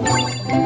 Música